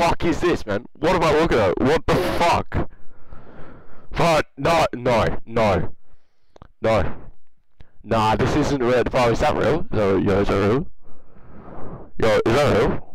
fuck is this, man? What am I looking at? What the fuck? No, no, no, no, no. Nah, this isn't real. Fuck, is that real? Is that, yo, is that real? Yo, is that real?